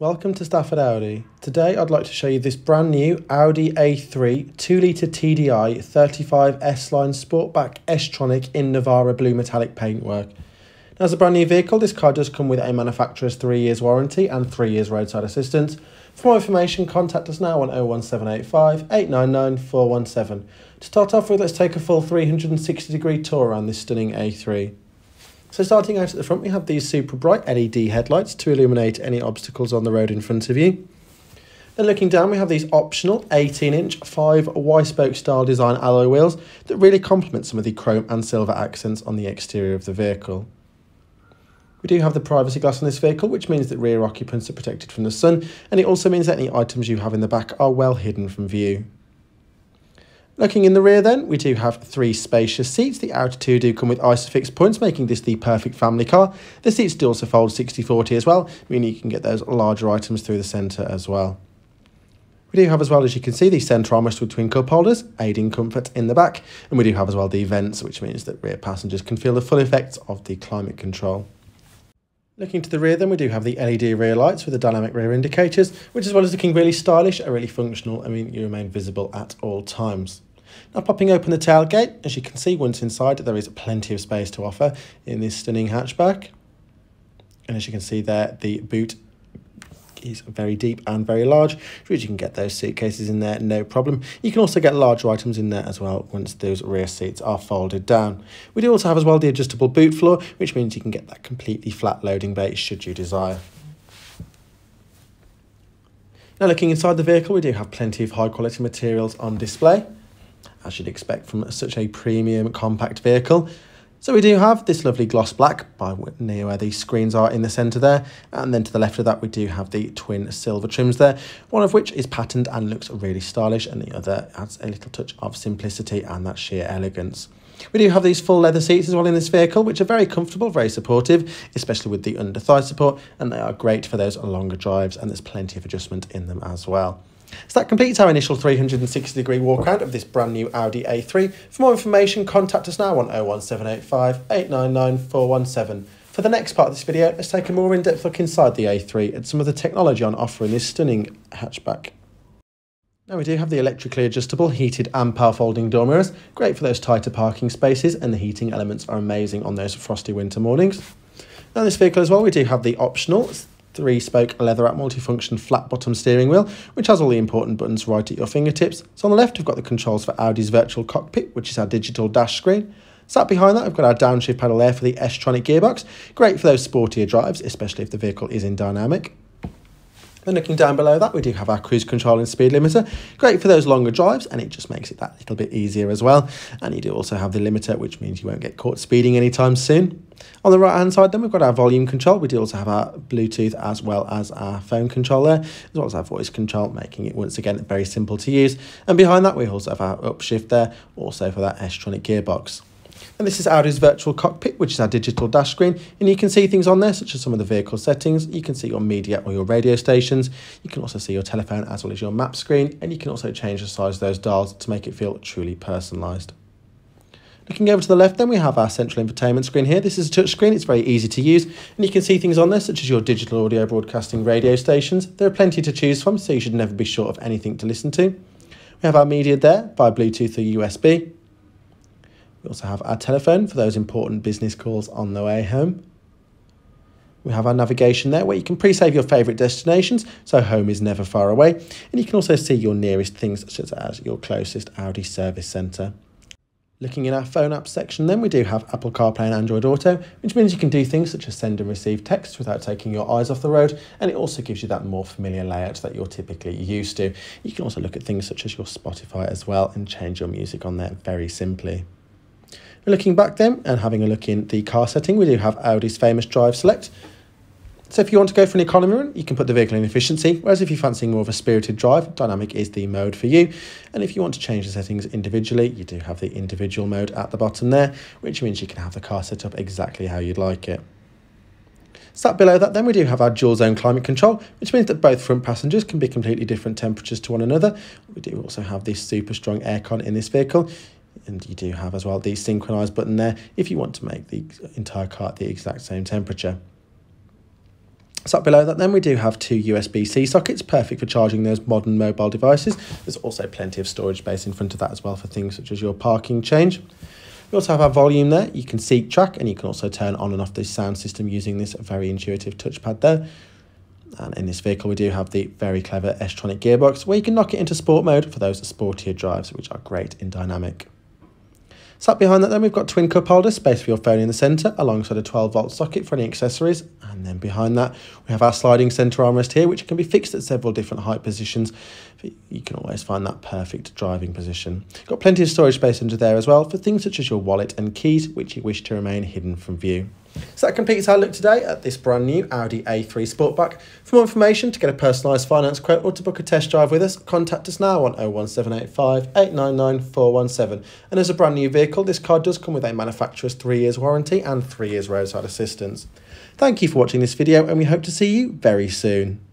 Welcome to Stafford Audi. Today I'd like to show you this brand new Audi A3 2 litre TDI 35 S-Line Sportback S-Tronic in Navarra blue metallic paintwork. Now, as a brand new vehicle, this car does come with a manufacturer's 3 years warranty and 3 years roadside assistance. For more information, contact us now on 01785 899 417. To start off with, let's take a full 360 degree tour around this stunning A3. So starting out at the front, we have these super bright LED headlights to illuminate any obstacles on the road in front of you. Then looking down, we have these optional 18-inch 5 Y-spoke style design alloy wheels that really complement some of the chrome and silver accents on the exterior of the vehicle. We do have the privacy glass on this vehicle, which means that rear occupants are protected from the sun, and it also means that any items you have in the back are well hidden from view. Looking in the rear then, we do have three spacious seats. The outer two do come with ISOFIX points, making this the perfect family car. The seats do also fold 60-40 as well, meaning you can get those larger items through the centre as well. We do have as well, as you can see, the centre armrest with twin cup holders, aiding comfort in the back. And we do have as well the vents, which means that rear passengers can feel the full effects of the climate control. Looking to the rear then, we do have the LED rear lights with the dynamic rear indicators, which as well as looking really stylish, are really functional. I mean, you remain visible at all times. Now popping open the tailgate, as you can see once inside there is plenty of space to offer in this stunning hatchback. And as you can see there, the boot is very deep and very large, which you can get those suitcases in there no problem. You can also get larger items in there as well once those rear seats are folded down. We do also have as well the adjustable boot floor, which means you can get that completely flat loading bay should you desire. Now looking inside the vehicle, we do have plenty of high quality materials on display as you'd expect from such a premium compact vehicle. So we do have this lovely gloss black by near where these screens are in the centre there. And then to the left of that, we do have the twin silver trims there, one of which is patterned and looks really stylish, and the other adds a little touch of simplicity and that sheer elegance. We do have these full leather seats as well in this vehicle, which are very comfortable, very supportive, especially with the under thigh support, and they are great for those longer drives, and there's plenty of adjustment in them as well. So that completes our initial 360 degree walk around of this brand new Audi A3. For more information, contact us now on 01785 899 417. For the next part of this video, let's take a more in-depth look inside the A3 and some of the technology on offer in this stunning hatchback. Now we do have the electrically adjustable heated and power folding door mirrors, great for those tighter parking spaces and the heating elements are amazing on those frosty winter mornings. Now this vehicle as well, we do have the optional three-spoke leatherette multifunction flat-bottom steering wheel, which has all the important buttons right at your fingertips. So on the left, we've got the controls for Audi's virtual cockpit, which is our digital dash screen. Sat behind that, we've got our downshift pedal there for the S-Tronic gearbox. Great for those sportier drives, especially if the vehicle is in dynamic. Looking down below that, we do have our cruise control and speed limiter. Great for those longer drives, and it just makes it that little bit easier as well. And you do also have the limiter, which means you won't get caught speeding anytime soon. On the right hand side, then we've got our volume control. We do also have our Bluetooth as well as our phone control there, as well as our voice control, making it once again very simple to use. And behind that, we also have our upshift there, also for that S-Tronic gearbox. And this is Audi's virtual cockpit, which is our digital dash screen. And you can see things on there, such as some of the vehicle settings. You can see your media or your radio stations. You can also see your telephone as well as your map screen. And you can also change the size of those dials to make it feel truly personalised. Looking over to the left then we have our central infotainment screen here. This is a touch screen, it's very easy to use and you can see things on there such as your digital audio broadcasting radio stations. There are plenty to choose from so you should never be short of anything to listen to. We have our media there via Bluetooth or USB. We also have our telephone for those important business calls on the way home. We have our navigation there where you can pre-save your favourite destinations, so home is never far away. And you can also see your nearest things such as your closest Audi service centre. Looking in our phone app section then we do have Apple CarPlay and Android Auto, which means you can do things such as send and receive texts without taking your eyes off the road, and it also gives you that more familiar layout that you're typically used to. You can also look at things such as your Spotify as well and change your music on there very simply. Looking back then and having a look in the car setting, we do have Audi's famous drive select. So if you want to go for an economy run, you can put the vehicle in efficiency, whereas if you're fancying more of a spirited drive, dynamic is the mode for you. And if you want to change the settings individually, you do have the individual mode at the bottom there, which means you can have the car set up exactly how you'd like it. Sat below that then we do have our dual zone climate control, which means that both front passengers can be completely different temperatures to one another. We do also have this super strong aircon in this vehicle and you do have as well the synchronize button there if you want to make the entire car at the exact same temperature. So up below that then we do have two USB-C sockets, perfect for charging those modern mobile devices. There's also plenty of storage space in front of that as well for things such as your parking change. We also have our volume there. You can seek track and you can also turn on and off the sound system using this very intuitive touchpad there. And in this vehicle, we do have the very clever S-Tronic gearbox where you can knock it into sport mode for those sportier drives, which are great in dynamic. Sat behind that then we've got twin cup holders, space for your phone in the centre, alongside a 12 volt socket for any accessories. And then behind that we have our sliding centre armrest here, which can be fixed at several different height positions. You can always find that perfect driving position. Got plenty of storage space under there as well for things such as your wallet and keys, which you wish to remain hidden from view. So that completes our look today at this brand new Audi A3 Sportback. For more information, to get a personalised finance quote or to book a test drive with us, contact us now on 01785 899 417. And as a brand new vehicle, this car does come with a manufacturer's 3 years warranty and 3 years roadside assistance. Thank you for watching this video and we hope to see you very soon.